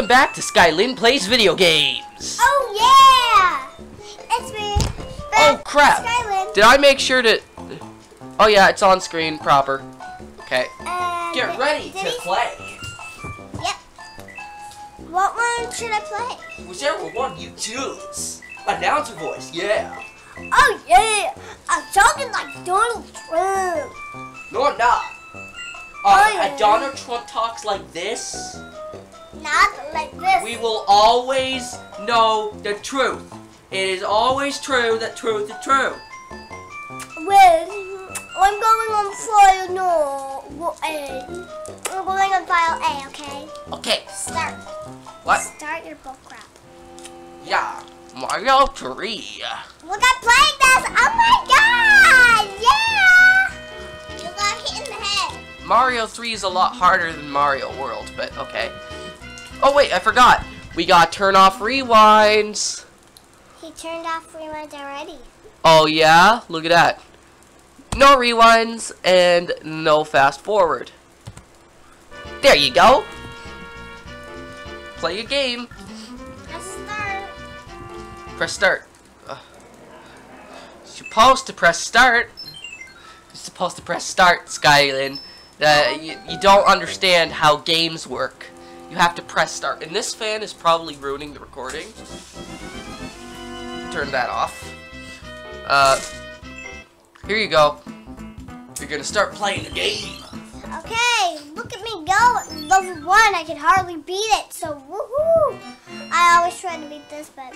Welcome back to Skylin Plays Video Games. Oh yeah! It's me. Oh crap! Skylin. Did I make sure to... Oh yeah, it's on screen proper. Okay. And Get ready to he- play. Yep. What one should I play? Whichever one you choose. Announcer voice, yeah. Oh yeah! I'm talking like Donald Trump. No, I'm not. Oh, Uh, yeah. Donald Trump talks like this, Not like this. we will always know the truth. It is always true that truth is true. Well, I'm going on file no. A. Uh, I'm going on file A. Okay. Okay, Start. what? Start your book crap. Yeah, Mario 3. Look, I'm playing this. Oh my god! Yeah! You got hit in the head. Mario 3 is a lot harder than Mario World, but okay. Oh wait, I forgot. We got turn off rewinds. He turned off rewind already. Oh yeah, look at that. No rewinds and no fast forward. There you go. Play a game. Let's start. Press start. Ugh. Supposed to press start. You're supposed to press start, Skylin. Uh, you, you don't understand how games work. You have to press start. And this fan is probably ruining the recording. Turn that off. Uh, here you go. You're gonna start playing the game. Okay, look at me go. Level one, I can hardly beat it. So woohoo! I always try to beat this, but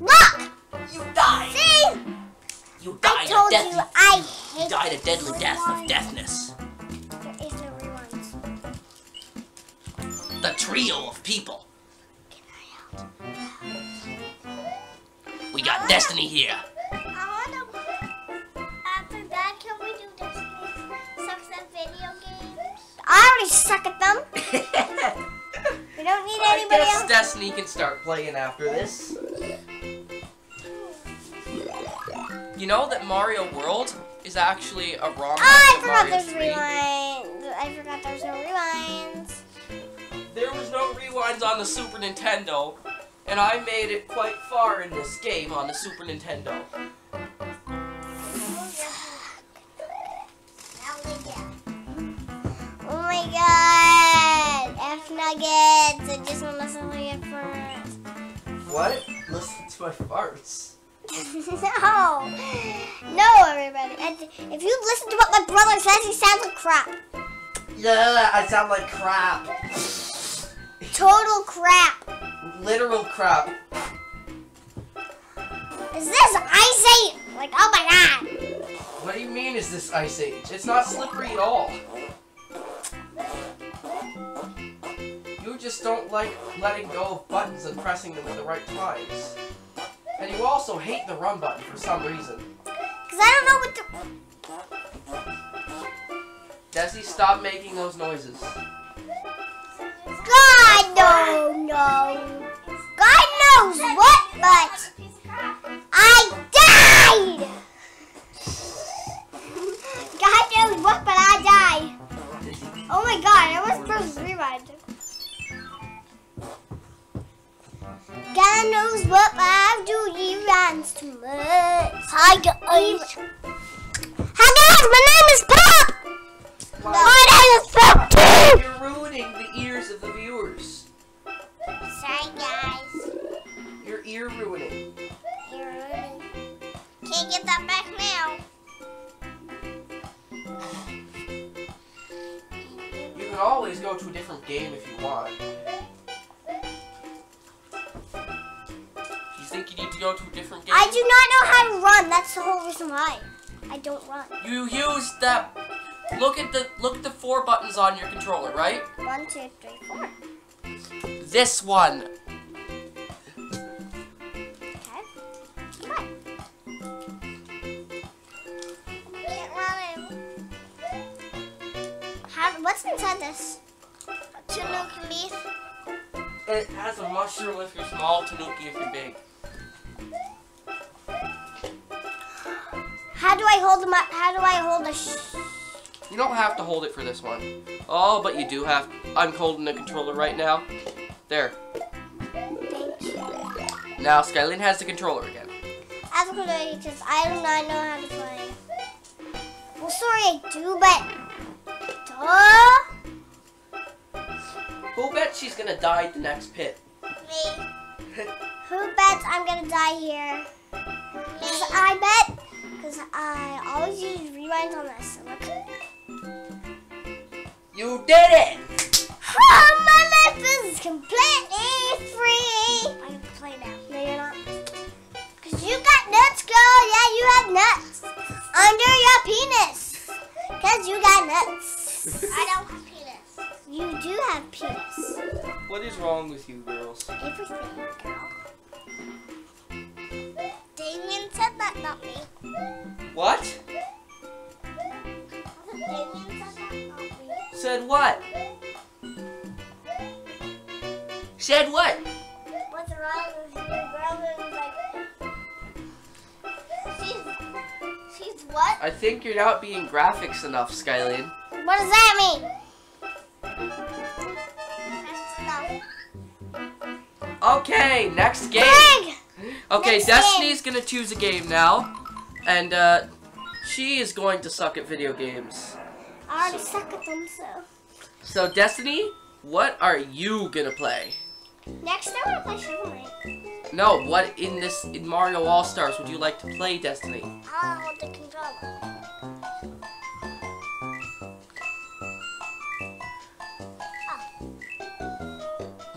look. You died. See, You I told you I you hate. died a deadly death of rewinds. The trio of people. We got Destiny here. I wanna. After that, can we do Destiny sucks at video games? I already suck at them. We don't need I anybody guess else. Destiny can start playing after this. You know that Mario World is actually a ROM Oh, I forgot Mario there's 3. rewinds. I forgot there's no rewinds. There was no rewinds on the Super Nintendo, and I made it quite far in this game on the Super Nintendo. Oh my god! F nuggets! I just want to listen to it first. What? Listen to my farts. no! No, everybody. If you listen to what my brother says, he sounds like crap. Yeah, I sound like crap. Total crap. Literal crap. Is this Ice Age? Like, oh my god. What do you mean is this Ice Age? It's not slippery at all. You just don't like letting go of buttons and pressing them at the right times. And you also hate the run button for some reason. Because I don't know what to... Desi, stop making those noises. No, no. God knows what, but I died. God knows what, but I died. Oh my God, I was supposed to rewind. God knows what, but I do runs too much. Hi guys. Hi guys, my name is Pop. My That back now. You can always go to a different game if you want. You think you need to go to a different game? I do not know how to run. That's the whole reason why. I don't run. You use that. Look at the look at the four buttons on your controller, right? One, two, three, four. This one. What's inside this? Tanuki leaf. It has a mushroom if you're small, tanuki if you're big. How do I hold them up? How do I hold the? sh- You don't have to hold it for this one. Oh, but you do have I'm holding the controller right now. There. Thank you. Now Skylin has the controller again. I have a clue because I do not know how to play. Well, sorry, I do, but Who bet she's gonna die at the next pit? Me. Who bets I'm gonna die here? Because I bet. Because I always use rewinds on this. You did it! Oh, my life is completely free. I can play now. No, you're not. Because you got nuts, you're not being graphics enough, Skylin. What does that mean? Okay, next game. Greg! Okay, Next Destiny's gonna choose a game now. And, uh, she is going to suck at video games. I already suck at them, so. So, Destiny, what are you gonna play? Next, I want to play Knight. No, what in this, in Mario All-Stars would you like to play, Destiny? I'll hold the controller.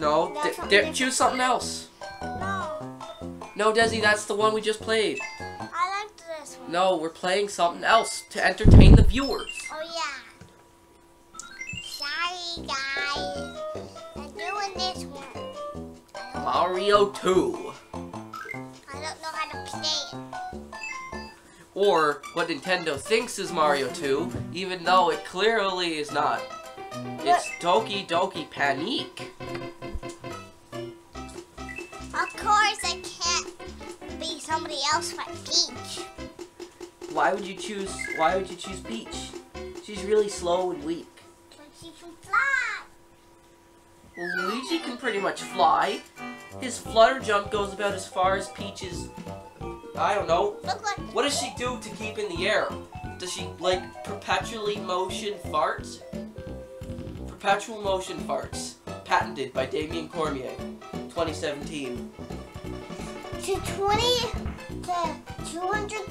No, d- d- choose something else. No, No, Desi, that's the one we just played. I liked this one. No, we're playing something else to entertain the viewers. Oh, yeah. Sorry, guys. I'm doing this one. Mario 2. I don't know how to play it. Or what Nintendo thinks is Mario 2, even though it clearly is not. It's Doki Doki Panic. Somebody else but Peach. Why would you choose why would you choose Peach? She's really slow and weak. But she can fly. Well, Luigi can pretty much fly. His flutter jump goes about as far as Peach's I don't know. Look like What does she do to keep in the air? Does she like perpetually motion farts? Perpetual motion farts. Patented by Damien Cormier. 2017. To 20 to 202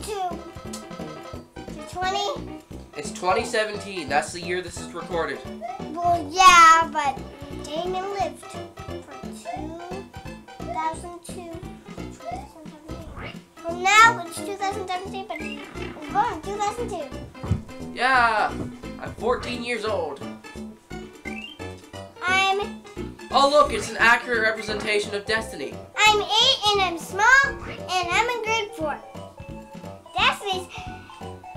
to 20. It's 2017. That's the year this is recorded. Well, yeah, but Damon lived for 2002. 2017. Well, now it's 2017, but was born 2002. Yeah, I'm 14 years old. Oh look, it's an accurate representation of Destiny. I'm eight and I'm small and I'm in grade four. Destiny's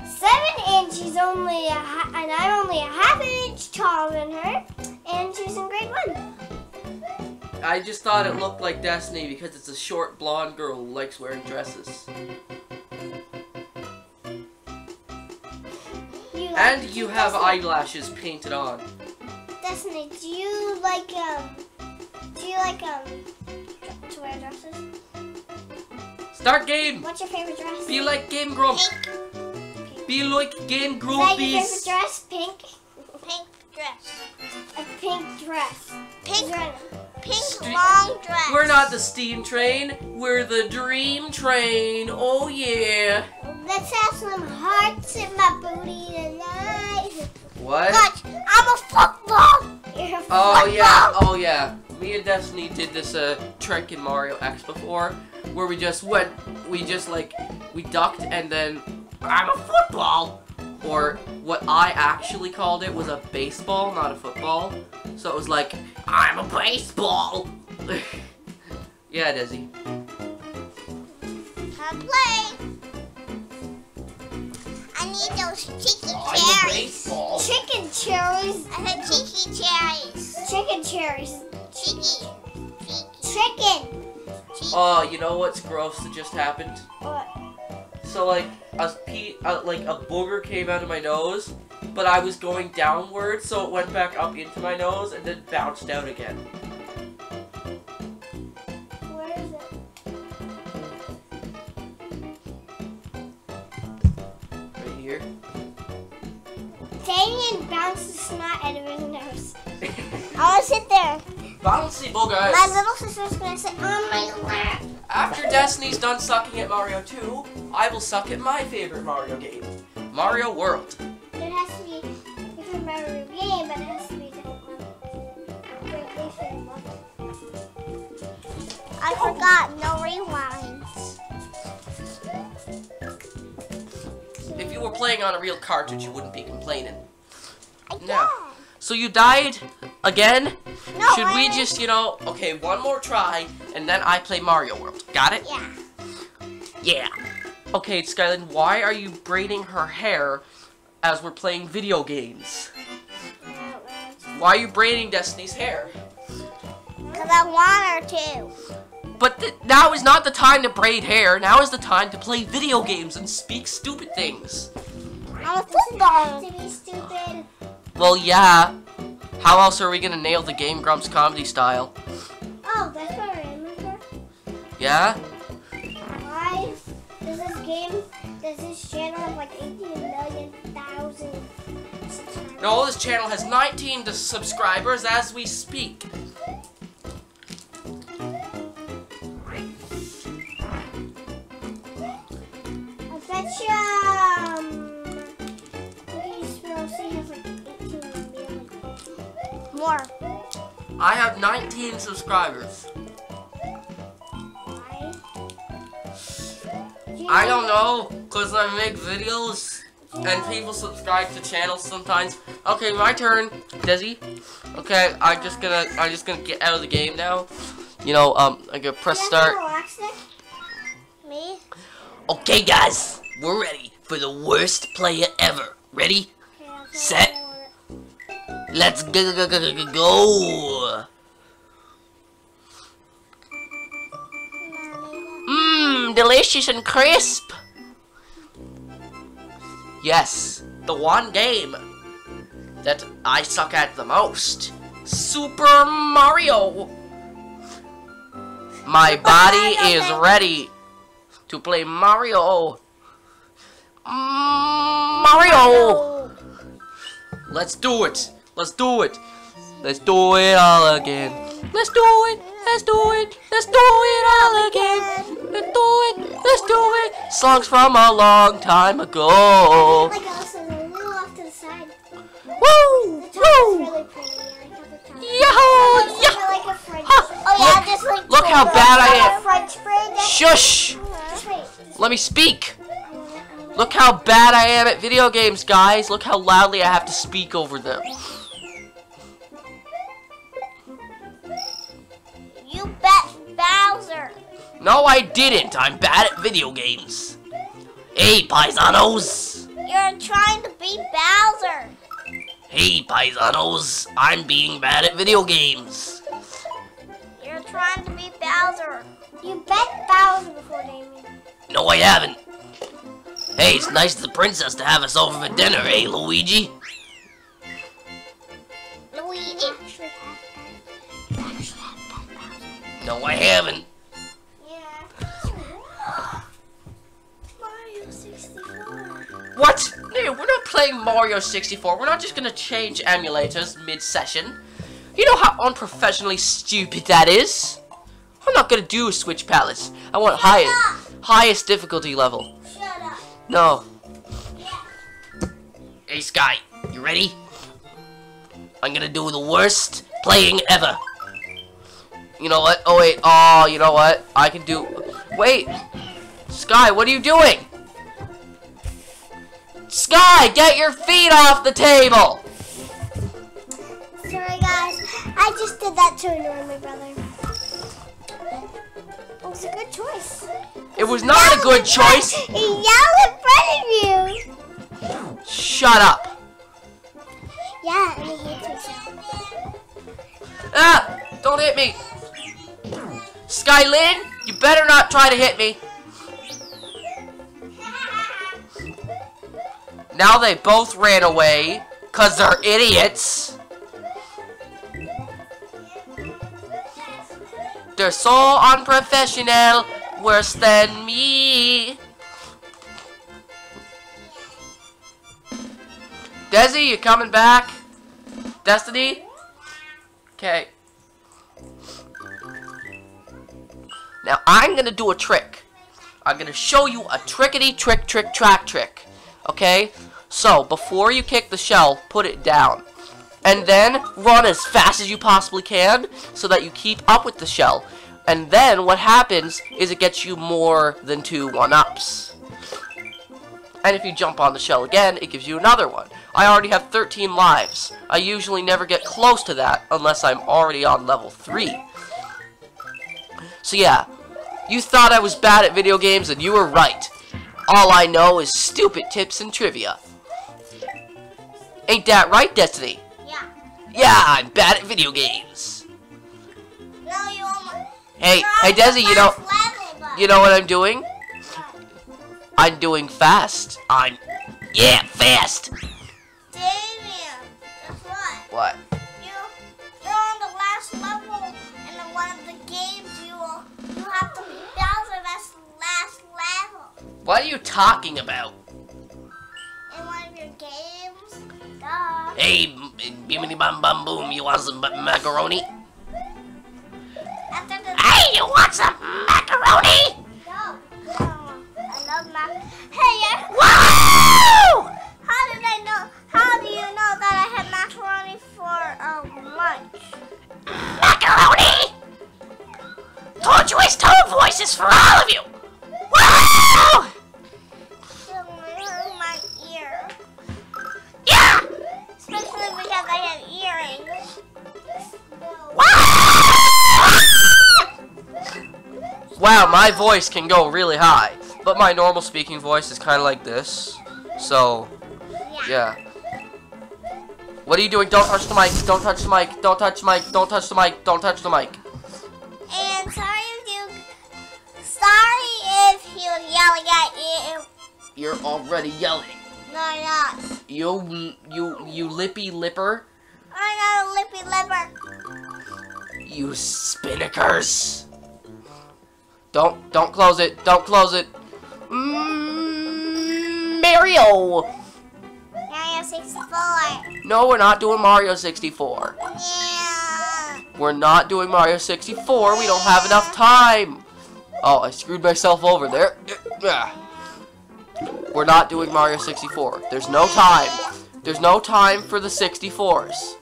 seven and she's only a and I'm only a half an inch taller than her, and she's in grade one. I just thought it looked like Destiny because it's a short blonde girl who likes wearing dresses. You like, And you have eyelashes painted on. Destiny, do you like um? Do you like um? To wear dresses? Start game! What's your favorite dress? Be like Game Grump. Pink. Be like Game Is that your favorite dress? Pink. Pink dress. A pink dress. Pink. Pink Stre- long dress. We're not the steam train, we're the dream train. Oh yeah. Let's have some hearts in my booty tonight. What? I'm a football. You're a Oh football. yeah, oh yeah. Me and Destiny did this uh, trick in Mario X before, where we just went, we just like, we ducked and then, I'm a football! Or what I actually called it was a baseball, not a football. So it was like, I'm a baseball! yeah, Desi. Come play. I need those a cherries. Chicken cherries. I said chicken cherries. Chicken cherries. Chicken. Chicken. Oh, you know what's gross that just happened? What? So like a pe- uh, like a booger came out of my nose, but I was going downward, so it went back up into my nose and then bounced out again. Snot out of his nose. I want to sit there. Bouncy ball, guys. My little sister's going to sit on my lap. After Destiny's done sucking at Mario 2, I will suck at my favorite Mario game, Mario World. It has to be a different Mario game, but it has to be a different one. Wait, wait for it, Mom. I oh. forgot, no rewinds. If you were playing on a real cartridge, you wouldn't be complaining. I No. guess. So you died again? No, Should we just, you know, okay, one more try, and then I play Mario World. Got it? Yeah. Yeah. Okay, Skylin, why are you braiding her hair as we're playing video games? Why are you braiding Destiny's hair? Because I want her to. But th- now is not the time to braid hair. Now is the time to play video games and speak stupid things. I'm a football. To be stupid. Well, yeah. How else are we gonna nail the Game Grumps comedy style? Oh, that's what I remember. Yeah? Why does this game, does this channel have like 18 million thousand subscribers? No, this channel has 19 subscribers as we speak. You, um, More. I have 19 subscribers. Why? Do I don't know, cause I make videos and people subscribe to channels sometimes. Okay, my turn, Desi. Okay, I'm just gonna, I'm just gonna get out of the game now. You know, um, I go press Do you have a start. Me? Okay, guys, we're ready for the worst player ever. Ready? Okay, try Set. To hold it. Let's go, go, go, go, go. Mmm, delicious and crisp. Yes, the one game that I suck at the most. Super Mario. My body is ready to play Mario. Mm, Mario. Oh. Let's do it. Let's do it. Let's do it all again. Let's do it. Let's do it. Let's do it all again. Let's do it. Let's do it. Songs from a long time ago. Oh like also a little off to the side. Woo! The top is Woo! really pretty. I like how the top. Yahoo! Yeah! like. Huh. Oh yeah, Look. just like Look how bad I am. French. Shush! Just wait, just- Let me speak. I wanna- I wanna- Look how bad I am at video games, guys. Look how loudly I have to speak over them. No, I didn't. I'm bad at video games. Hey, paisanos. You're trying to beat Bowser. Hey, paisanos. I'm being bad at video games. You're trying to beat Bowser. You bet Bowser before Damien. No, I haven't. Hey, it's nice of the princess to have us over for dinner, eh, Luigi? Luigi. Actually have actually have. No, I haven't. Mario 64. We're not just gonna change emulators mid-session. You know how unprofessionally stupid that is? I'm not gonna do a Switch Palace. I want highest, highest difficulty level. Shut up. No. Yeah. Hey, Sky, you ready? I'm gonna do the worst playing ever. You know what? Oh, wait. Oh, you know what? I can do... Wait. Sky, what are you doing? Sky, get your feet off the table! Sorry guys, I just did that to annoy my brother. It was a good choice. It was not a good choice. He yelled in front of you. Shut up. Yeah, and he hates me. Ah! Don't hit me. Skylin, you better not try to hit me. Now they both ran away, cause they're idiots. They're so unprofessional, worse than me. Desi, you coming back? Destiny? Okay. Now I'm gonna do a trick. I'm gonna show you a trickety trick trick track trick. Okay? So before you kick the shell, put it down. And then run as fast as you possibly can so that you keep up with the shell. And then what happens is it gets you more than two one-ups. And if you jump on the shell again, it gives you another one. I already have 13 lives. I usually never get close to that unless I'm already on level 3. So yeah, you thought I was bad at video games and you were right. All I know is stupid tips and trivia. Ain't that right, Destiny? Yeah. Yeah, I'm bad at video games. No, you almost. Hey, hey Desi, you know, level, you know what I'm doing? I'm doing fast. I'm, yeah, fast. Damien, guess what? What? You, you're on the last level in one of the games. You, you have to Bowser. That's the last level What are you talking about? Hey, bimmity bum bum boom, you want some macaroni? Hey, you want some macaroni? no, no, I love mac. Hey. Woo! How did I know? How do you know that I had macaroni for um, lunch? Macaroni! Told you his tone voice is for all of you! Wow, my voice can go really high, but my normal speaking voice is kind of like this. So, yeah. What are you doing? Don't touch the mic. Don't touch the mic. Don't touch the mic. Don't touch the mic. Don't touch the mic. And sorry if you, sorry if he was yelling at you. You're already yelling. No, I'm not. You, you, you lippy lipper. I'm not a lippy lipper. You spinnakers. Don't, don't close it. Don't close it. Mm, Mario. Mario 64. No, we're not doing Mario 64. Yeah. We're not doing Mario 64. We don't have enough time. Oh, I screwed myself over there. We're not doing Mario 64. There's no time. There's no time for the 64s.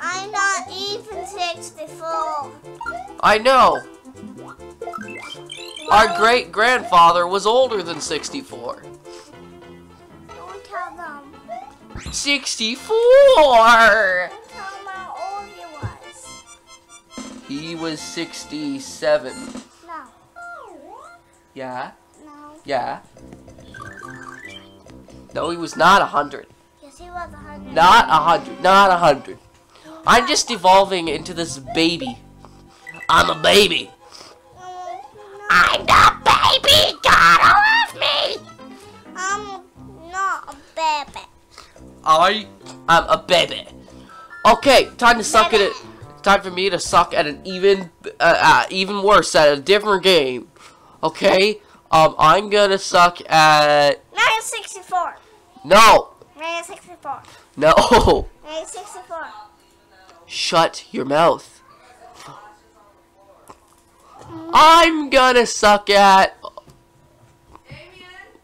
I'm not even 64. I know. Our great grandfather was older than 64. Don't tell them. 64! Don't tell them how old he was. He was 67. No. Yeah? No. Yeah? No, he was not 100. Yes, he was 100. Not 100. Not 100. I'm just evolving into this baby. I'm a baby. I'm the baby. God off me. I'm not a baby. I am a baby. Okay, time to suck at it. Time for me to suck at an even, uh, uh, even worse at a different game. Okay, um, I'm gonna suck at Mario 64. no, Mario 64. no. Mario 64. Shut your mouth. I'm gonna suck at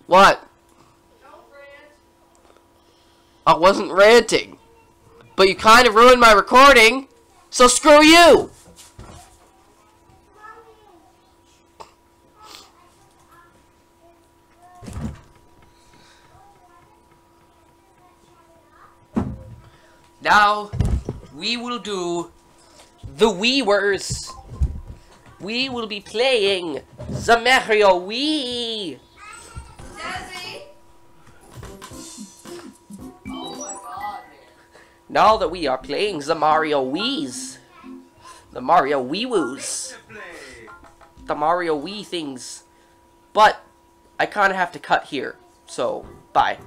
what? I wasn't ranting. But you kind of ruined my recording, so screw you! Now, we will do the Weewers. We will be playing the Mario Wii. Now that we are playing the Mario Wii's, the Mario Wii Woos, the Mario Wii things. But I kind of have to cut here, so bye.